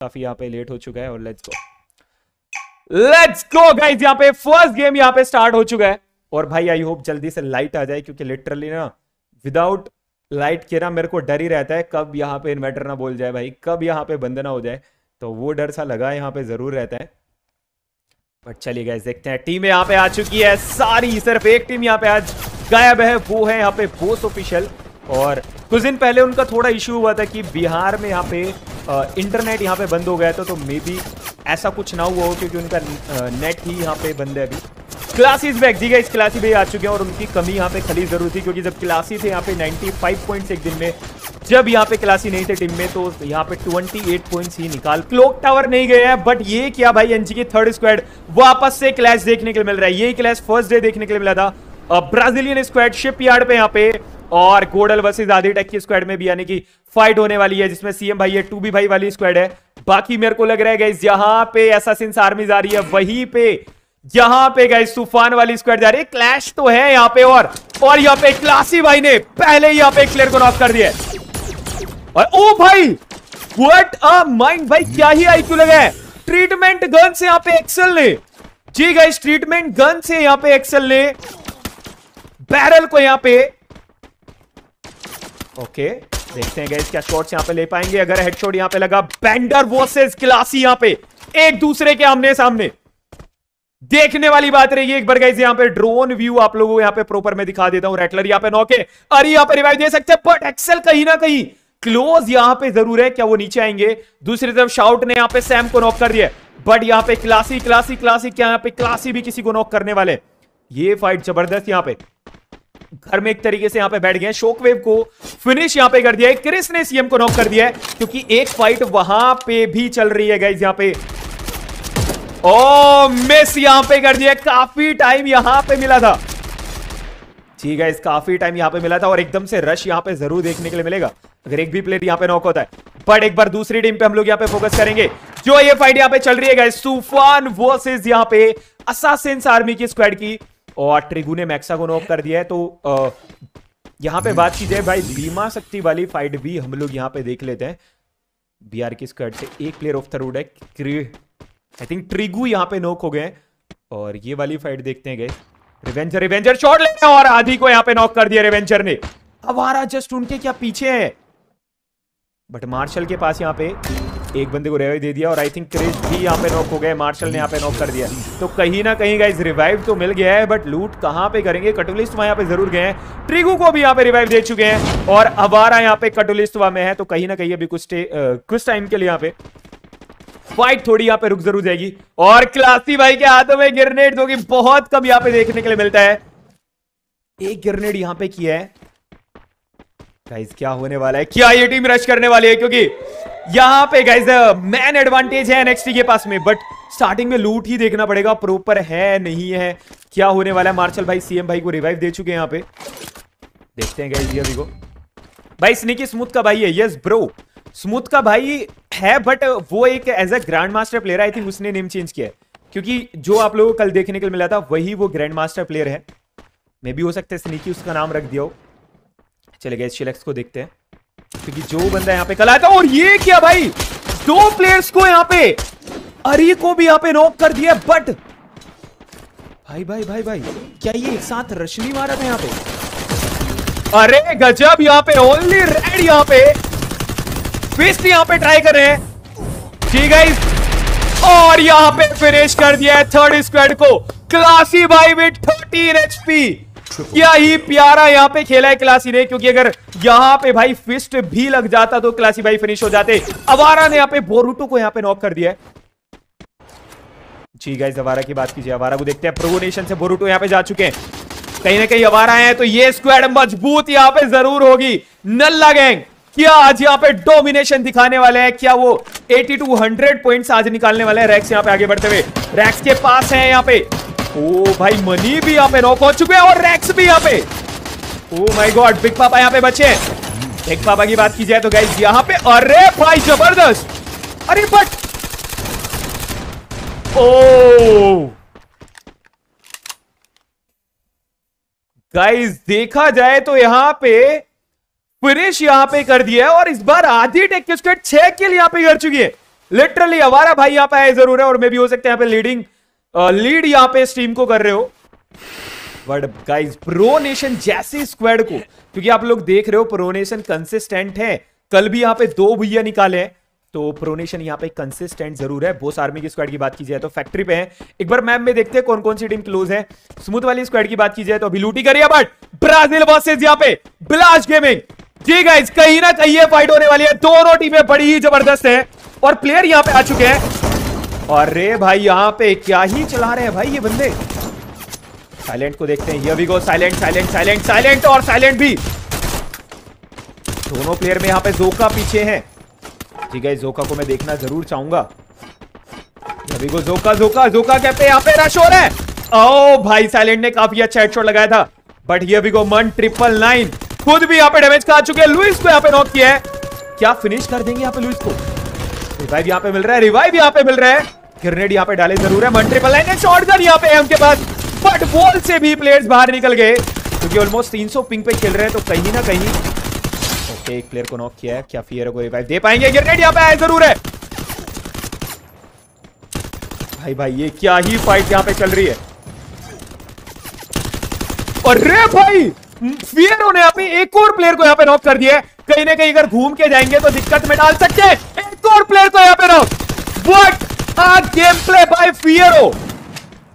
काफ़ी यहाँ पे लेट हो चुका है और let's go let's go guys यहाँ पे फ़र्स्ट गेम यहाँ पे स्टार्ट हो चुका है और भाई आई होप जल्दी से लाइट आ जाए क्योंकि लिटरली ना विदाउट लाइट के ना मेरे को डर ही रहता है कब यहाँ पे इन्वर्टर ना बोल जाए भाई कब यहाँ पे बंद ना हो जाए तो वो डर सा लगा यहाँ पे ज़रूर रहता है बट चलिए गाइस देखते हैं टीम यहाँ पे आ चुकी है सारी सिर्फ़ एक टीम यहाँ पे आज गायब है वो है यहाँ पे बोस ऑफिशियल और कुछ दिन पहले उनका थोड़ा इशू हुआ था कि बिहार में यहाँ पे इंटरनेट यहाँ पे बंद हो गया था तो मे बी ऐसा कुछ ना हुआ हो क्योंकि उनका नेट ही यहाँ पे बंद है अभी। क्लासेस बैक जी गई क्लासी भी आ चुके हैं और उनकी कमी यहाँ पे खली ज़रूर थी क्योंकि जब क्लासी थे यहाँ पे 95 पॉइंट्स एक दिन में, जब यहाँ पे क्लासी नहीं थे टीम में तो यहाँ पे 28 पॉइंट्स ही निकाल। क्लोक टावर नहीं गए हैं बट ये क्या भाई एनजी की थर्ड स्क्वाड वापस से क्लैश देखने के लिए मिल रहा है। ये क्लैश फ़र्स्ट डे देखने के लिए मिला था। ब्राजीलियन स्क्वाड शिप यार्ड पे यहाँ पे और गोडल वर्सेज आदि टेक की स्क्वाड में भी, यानी कि फाइट होने वाली है, जिसमें सीएम भाई है, टू बी भाई वाली स्क्वाड है। बाकी मेरे को लग रहा है गाइस यहाँ पे एसासिन्स आर्मी जा रही है, वहीं पे, यहाँ पे गाइस तूफ़ान वाली स्क्वाड जा रही है। क्लैश तो है यहाँ पे और और यहाँ पे क्लासी भाई ने पहले ही यहाँ पे प्लेयर को नॉक कर दिया और, ओ भाई व्हाट अ माइंड भाई, क्या ही आईक्यू लगा है। ट्रीटमेंट गन से यहाँ पे एक्सेल ने, जी गाइस ट्रीटमेंट गन से यहाँ पे एक्सेल ने बैरल को यहाँ पे ओके देखते हैं गैस क्या शॉट्स यहाँ पे ले पाएँगे अगर हेडशॉट यहाँ पे लगा बैंडर वर्सेस क्लासी यहाँ पे एक दूसरे के आमने सामने देखने वाली बात रहेगी एक बार गाइस यहाँ पे ड्रोन व्यू आप लोगों को यहाँ पे प्रॉपर मैं दिखा देता हूँ रेटलर यहाँ पे नौके अरे यहाँ पे रिवाइव दे सकते हैं बट एक्सेल कहीं ना कहीं क्लोज यहाँ पे ज़रूर है क्या वो नीचे आएँगे दूसरी तरफ़ शाउट ने यहाँ पे सैम को नॉक कर दिया बट यहाँ पे क्लासी क्लासी क्लासी क्या यहाँ पे क्लासी भी किसी को नॉक करने वाले ये फाइट ज़बरदस्त यहाँ पे घर में एक तरीके से यहाँ पे बैठ गए शोकवेव को फिनिश यहाँ पे कर दिया है क्रिस ने सीएम को नॉक कर दिया है क्योंकि एक फाइट वहाँ पे भी चल रही है गाइज़ यहाँ पे ओ मिस यहाँ पे कर दिया काफ़ी टाइम यहाँ पे मिला था ठीक है इस काफ़ी टाइम यहाँ पे मिला था और एकदम से रश यहाँ पे ज़रूर देखने के लिए मिलेगा अगर एक भी प्लेयर यहाँ पे नॉक होता है बट एक बार दूसरी टीम पे हम लोग यहाँ पे फोकस करेंगे जो ये फाइट यहाँ पे चल रही है गाइस तूफ़ान वर्सेस यहाँ पे असासिन्स आर्मी की स्क्वाड की और ट्रिगू ने मैक्सा को नॉक कर दिया है तो यहाँ पे बात की जाए भाई बीमा शक्ति वाली फाइट भी हम लोग यहाँ पे देख लेते हैं। बिहार की स्क्वाड से एक प्लेयर ऑफ़ द रोड है आई थिंक ट्रिगू यहाँ पे नॉक हो गए और ये वाली फाइट देखते हैं गए रिवेंजर रिवेंजर शॉट लेते हैं और आधी को यहाँ पे नॉक कर दिया रिवेंजर ने। हमारा जस्ट उनके क्या पीछे है? बट मार्शल के पास यहाँ पे एक बंदे को रिवाइव दे दिया और आई थिंक क्रिस भी यहाँ पे नॉक हो गए मार्शल ने यहाँ पे नॉक कर दिया। तो कहीं ना कहीं गाइज़ रिवाइव तो मिल गया है बट लूट कहाँ पे करेंगे? कटुलिस्ट यहाँ पे ज़रूर गए हैं। ट्रिगू को भी यहाँ पे रिवाइव दे चुके हैं और अबारा यहाँ पे कटुलिस्ट में है। तो कहीं ना कहीं अभी कुछ कुछ टाइम के लिए यहाँ पे फाइट थोड़ी यहाँ पे रुक ज़रूर जाएगी। और क्लासी भाई के हाथों में गिरनेड जो कि बहुत कम यहाँ पे देखने के लिए मिलता है। एक गिरनेड यहाँ पे किया है। क्या होने वाला है? क्या ये टीम रश करने वाली है? क्योंकि यहाँ पे गाइस मैन एडवांटेज है एनएक्सटी के पास में बट स्टार्टिंग में लूट ही देखना पड़ेगा प्रॉपर है, नहीं है, क्या होने वाला है? मार्शल भाई सीएम भाई को रिवाइव दे चुके हैं यहाँ पे। देखते हैं गाइस ये अभी को। भाई स्निकी स्मूथ का भाई है यस ब्रो स्मूथ का भाई है बट वो एक as a grandmaster player I think उसने नेम चेंज किया है। क्योंकि जो आप लोगों को कल देखने के लिए मिला था, वही वो ग्रैंड मास्टर प्लेयर है। मे भी हो सकता है स्निकी उसका नाम रख दिया हो। चले गए शिलेक्स को देखते हैं। क्योंकि जो बंदा यहाँ पे कल आया था, और ये क्या भाई? दो प्लेयर्स को यहाँ पे, अरी को भी यहाँ पे नॉक कर दिया बट भाई भाई भाई भाई, क्या ये एक साथ रश्मि मारा था यहाँ पे? अरे गजब, यहाँ पे ओनली रेड यहाँ पे। फिस्ट यहाँ पे ट्राई कर रहे हैं। ठीक है और यहाँ पे फिनिश कर दिया है थर्ड स्क्वाड को। क्लासी भाई विथ थर्टीन एचपी क्या ही प्यारा यहाँ पे खेला है क्लासी ने क्योंकि अगर यहाँ पे भाई फिस्ट भी लग जाता तो क्लासी भाई फिनिश हो जाते। अवारा ने यहाँ पे बोरूटो को यहाँ पे नॉक कर दिया है। जी गाइस अवारा की बात कीजिए। अवारा को देखते हैं प्रो नेशन से बोरूटो यहाँ पे जा चुके हैं। कहीं ना कहीं अवारा है तो ये स्क्वाड मज़बूत यहाँ पे ज़रूर होगी। नल्ला गैंग क्या आज यहाँ पे डोमिनेशन दिखाने वाले हैं? क्या वो 80 टू 100 पॉइंट्स आज निकालने वाले हैं? रैक्स यहाँ पे आगे बढ़ते हुए। रैक्स के पास है यहाँ पे। ओ भाई, मनी भी यहाँ पे नॉक हो चुके हैं और रैक्स भी यहाँ पे। ओ माय गॉड बिग पापा यहाँ पे बचे हैं। बिग पापा की बात की जाए तो गाइस यहाँ पे अरे भाई, ज़बरदस्त। अरे बट ओ। गाइस देखा जाए तो यहाँ पे फिनिश यहाँ पे कर दिया है और इस बार आधी टेक स्क्वाड छह किल यहाँ पे कर चुकी है। लिटरली हमारा भाई यहाँ पे आए ज़रूर है और मे भी हो सकता है यहाँ पे लीडिंग लीड यहाँ पे इस टीम को कर रहे हो। बट गाइस प्रो नेशन जैसे स्क्वाड को, क्योंकि आप लोग देख रहे हो प्रो नेशन कंसिस्टेंट है। कल भी यहाँ पे दो भैया निकाले हैं। तो प्रोनेशन यहाँ पे कंसिस्टेंट ज़रूर है। बोस आर्मी की स्क्वाड की बात की जाए तो फैक्ट्री पे है। एक बार मैप में देखते हैं कौन कौन सी टीम क्लोज है। स्मूथ वाली स्क्वाड की बात की जाए तो अभी लूटी करिए बट ब्राज़ील वर्सेज यहाँ पे ब्लाश गेमिंग जी गाइस कहीं ना कहीं फाइट होने वाली है। दोनों टीमें बड़ी ही ज़बरदस्त है। और प्लेयर यहाँ पे आ चुके हैं। अरे भाई, यहाँ पे क्या ही चला रहे हैं भाई ये बंदे? साइलेंट को देखते हैं। ये भी go silent silent silent silent और साइलेंट भी। दोनों प्लेयर में यहाँ पे जोका पीछे हैं। ठीक है जोका को मैं देखना ज़रूर चाहूँगा। अभी को जोका जोका जोका कहते यहाँ पे रश हो रहा है। ओ भाई साइलेंट ने काफ़ी अच्छा हेडशॉट लगाया था। बट ये भी को मन ट्रिपल नाइन खुद भी यहाँ पे डैमेज खा चुके हैं। लुइस को यहाँ पे नॉक किया है। क्या फिनिश कर देंगे यहाँ पे लुइस को? रिवाइव यहाँ पे मिल रहा है रिवाइव यहाँ पे मिल रहा है। ग्रेनेड यहाँ पे डाले ज़रूर है। मन ट्रिपल नाइन शॉर्ट गन यहाँ पे है उनके पास। बट बॉल से भी प्लेयर्स बाहर निकल गए। क्योंकि ऑलमोस्ट 300 पिंग पे खेल रहे हैं तो कहीं ना कहीं ओके एक प्लेयर को नॉक किया है। क्या फियर को रिवाइव दे पाएँगे? ग्रेनेड यहाँ पे आया ज़रूर है। भाई भाई, ये क्या ही फाइट यहाँ पे चल रही है। और रे भाई फियर ने पे एक और प्लेयर को यहाँ पे नॉक कर दिया है। कहीं ना कहीं अगर घूम के जाएँगे तो दिक्कत में डाल सकते हैं। एक और प्लेयर को यहाँ पे knock but game play by Fiero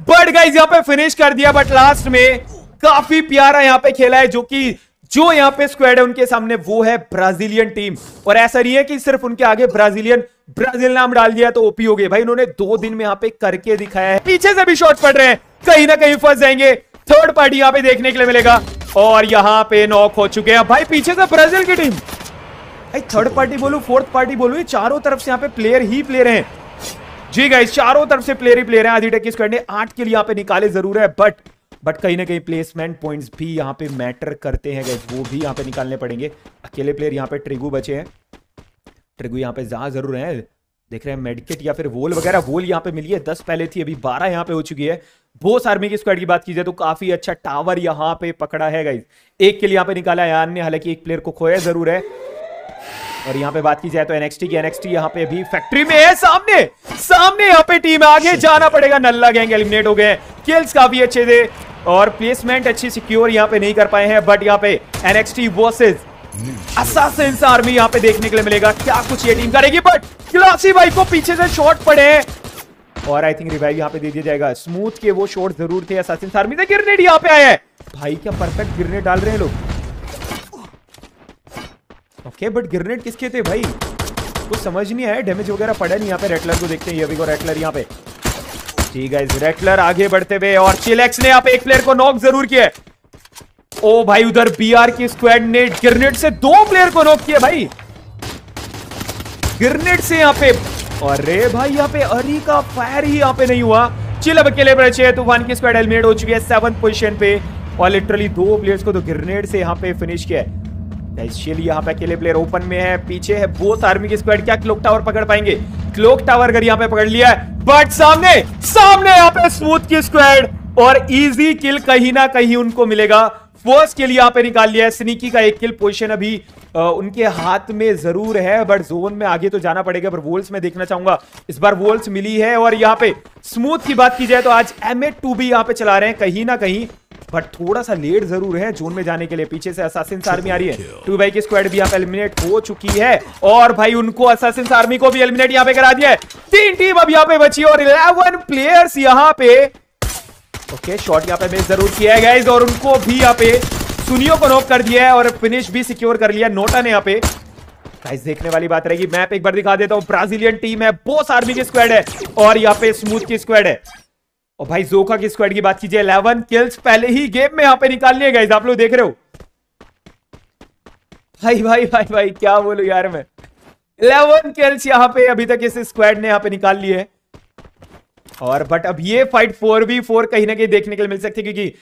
but guys यहाँ पे फिनिश कर दिया बट लास्ट में काफ़ी प्यारा यहाँ पे खेला है, जो कि, जो यहाँ पे स्क्वाड है, उनके सामने वो है ब्राजीलियन टीम और ऐसा नहीं है कि सिर्फ़ उनके आगे ब्राजीलियन ब्राज़ील नाम डाल दिया तो ओपी हो गए। भाई, उन्होंने दो दिन में यहाँ पे करके दिखाया है। पीछे से भी शॉट पड़ रहे हैं। कहीं ना कहीं फंस जाएँगे। थर्ड पार्टी यहाँ पे देखने के लिए मिलेगा। और यहाँ पे नॉक हो चुके हैं। भाई, पीछे से ब्राज़ील की टीम भाई थर्ड पार्टी बोलू फोर्थ पार्टी बोलू चारों तरफ़ से यहाँ पे प्लेयर ही प्लेयर हैं। जी गाइस चारों तरफ़ से प्लेयर ही प्लेयर हैं। आदिटेक स्क्वाड ने आठ के लिए यहाँ पे निकाले ज़रूर है बट बट कहीं ना कहीं प्लेसमेंट पॉइंट्स भी यहाँ पे मैटर करते हैं गाइस वो भी यहाँ पे निकालने पड़ेंगे। अकेले प्लेयर यहाँ पे ट्रिगू बचे हैं। ट्रिगू यहाँ पे जा ज़रूर है। देख रहे हैं मेडिकेट या फिर वोल वगैरह। वोल यहाँ पे मिली है। दस पहले थी, अभी बारह यहाँ पे हो चुकी है। बोस आर्मी की स्क्वाड की बात की जाए तो काफ़ी अच्छा टावर यहाँ पे पकड़ा है गाइज़ एक के लिए यहाँ पे निकाला है। यान ने हालाँकि एक प्लेयर को खोया ज़रूर है। और यहाँ पे बात की जाए तो एनएक्सटी की एनएक्सटी यहाँ पे भी फैक्ट्री में है सामने सामने यहाँ पे टीम आगे जाना पड़ेगा। नल्ला गैंग एलिमिनेट हो गए किल्स काफ़ी अच्छे थे और प्लेसमेंट अच्छी सिक्योर यहाँ पे नहीं कर पाए हैं बट यहाँ पे एनएक्सटी वर्सेज असासिन्स आर्मी यहाँ पे देखने के लिए मिलेगा। क्या कुछ ये टीम करेगी बट क्लासी भाई को पीछे से शॉट पड़े और आई थिंक रिवाइव यहाँ पे दे दिया जाएगा। स्मूथ के वो शॉट ज़रूर थे असासिन्स आर्मी से। ग्रेनेड यहाँ पे आया है। भाई क्या परफेक्ट ग्रेनेड डाल रहे हैं लोग? ओके बट ग्रेनेड किसके थे भाई? कुछ समझ नहीं आया डैमेज वगैरह पड़ा नहीं यहाँ पे रेटलर को देखते हैं, ये भी रेटलर यहाँ पे। ठीक है रेटलर आगे बढ़ते हुए, और चिलेक्स ने यहाँ पे एक प्लेयर को नॉक ज़रूर किया ओ भाई, उधर बीआर की स्क्वाड ने ग्रेनेड से दो प्लेयर को नॉक किया भाई। ग्रेनेड से यहाँ पे, अरे भाई, यहाँ पे अरी का फायर ही यहाँ पे नहीं हुआ। चिल अब अकेले बचे तूफ़ान की स्क्वाड एलिमिनेट हो चुकी है सेवन पोजीशन पे, और लिटरली दो प्लेयर्स को तो ग्रेनेड से यहाँ पे फिनिश किया है। यहाँ पे अकेले प्लेयर ओपन में है पीछे है बोथ आर्मी की स्क्वाड क्या क्लोक टावर पकड़ पाएँगे? क्लोक टावर अगर यहाँ पे पकड़ लिया है बट सामने सामने यहाँ पे स्मूथ की स्क्वाड और इजी किल कहीं ना कहीं उनको मिलेगा। फ़र्स्ट किल यहाँ पे निकाल लिया है स्नीकी का एक किल पोजीशन अभी आ, उनके हाथ में ज़रूर है बट जोन में आगे तो जाना पड़ेगा पर वोल्स में देखना चाहूँगा। इस बार वोल्स मिली है और यहाँ पे स्मूथ की बात की जाए तो आज एम ए टू भी यहाँ पे चला रहे हैं कहीं ना कहीं बट थोड़ा सा लेट ज़रूर है जोन में जाने के लिए। पीछे से असासिन आर्मी आ रही है। टू भाई की स्क्वाड भी यहाँ पे एलिमिनेट हो चुकी है। और भाई उनको असासिन आर्मी को भी एलिमिनेट यहाँ पे करा दिया है। तीन टीम अब यहाँ पे बची और इलेवन प्लेयर्स यहाँ पे। ओके शॉट यहाँ पे बेस ज़रूर किया है गाइज़ और उनको भी यहाँ पे सुनियो को नॉक कर दिया है और फिनिश भी सिक्योर कर लिया नोटा ने यहाँ पे। गाइस देखने वाली बात रहेगी। मैप एक बार दिखा देता हूँ। ब्राजीलियन टीम है बोस आर्मी की स्क्वाड है और यहाँ पे स्मूथ की स्क्वाड है। और भाई जोका की स्क्वाड की बात कीजिए इलेवन किल्स पहले ही गेम में यहाँ पे निकाल लिए गए आप लोग देख रहे हो। भाई भाई भाई भाई, क्या बोलू यार मैं। इलेवन किल्स यहाँ पे अभी तक इस स्क्वाड ने यहाँ पे निकाल लिए। और बट अब ये फाइट फोर वी फोर कहीं ना कहीं देखने के लिए मिल सकती है, क्योंकि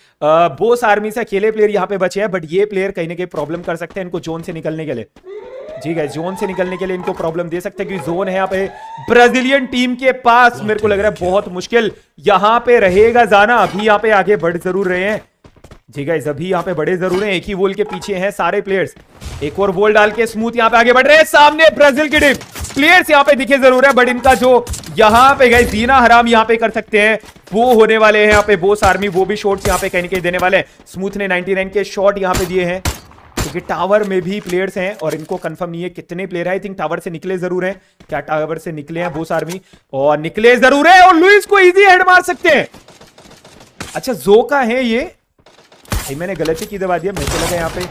बोस आर्मी से अकेले प्लेयर यहाँ पे बचे हैं बट ये प्लेयर कहीं ना कहीं प्रॉब्लम कर सकते हैं इनको जोन से निकलने के लिए। जी है जोन से निकलने के लिए इनको प्रॉब्लम दे सकते हैं, क्योंकि जोन है यहाँ पे ब्राजीलियन टीम के पास मेरे को लग रहा है बहुत मुश्किल। यहाँ पे रहेगा जाना। अभी यहाँ पे आगे बढ़ ज़रूर रहे हैं। जी गाइस अभी यहाँ पे बड़े ज़रूर हैं। एक ही वोल के पीछे हैं सारे प्लेयर्स एक और वोल डाल के स्मूथ यहाँ पे आगे बढ़ रहे हैं। सामने ब्राज़ील की टीम प्लेयर्स यहाँ पे दिखे ज़रूर है बट इनका जो यहाँ पे गए दीना हराम यहाँ पे कर सकते हैं। वो होने वाले हैं यहाँ पे बोस आर्मी वो भी शॉट्स यहाँ पे कहीं कहीं देने वाले हैं। स्मूथ ने 99 के शॉट यहाँ पे दिए हैं। क्योंकि टावर में भी प्लेयर्स हैं और इनको कंफर्म नहीं है कितने प्लेयर आई थिंक टावर से निकले ज़रूर हैं। क्या टावर से निकले हैं? बोस आर्मी और निकले ज़रूर है और लुइस को इजी हेड मार सकते हैं। अच्छा जो का है ये। भाई, मैंने गलती की दबा दिया मेरे लगा यहाँ पे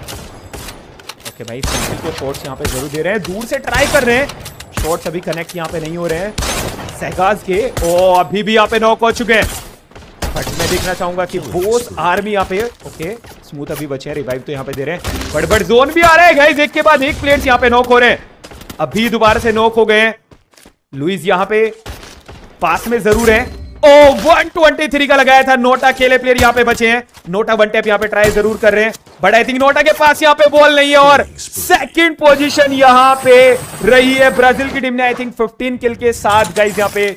ओके भाई को शॉट्स यहाँ पे ज़रूर दे रहे हैं। दूर से ट्राई कर रहे हैं। शॉट्स अभी कनेक्ट यहाँ पे नहीं हो रहे हैं। सहगाज के। ओ अभी भी यहाँ पे नॉक हो चुके हैं। बट मैं देखना चाहूँगा कि बोस आर्मी यहाँ पे ओके स्मूथ अभी बचे रिवाइव तो यहाँ पे दे रहे हैं। बट बट जोन भी आ रहे हैं एक के बाद एक प्लेयर्स यहाँ पे नॉक हो रहे हैं। अभी दोबारा से नॉक हो गए लुइस यहाँ पे पास में ज़रूर है। ओ 123 का लगाया था नोटा अकेले प्लेयर यहाँ पे बचे हैं। नोटा वन टैप यहाँ पे ट्राई ज़रूर कर रहे हैं। बट आई थिंक नोटा के पास यहाँ पे बॉल नहीं है और सेकंड पोजीशन यहाँ पे रही है ब्राज़ील की टीम ने आई थिंक 15 किल के साथ गाइस यहाँ पे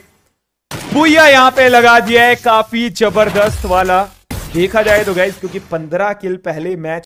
बुया यहाँ पे लगा दिया है, काफ़ी ज़बरदस्त वाला। देखा जाए तो गैस क्योंकि 15 किल पहले मैच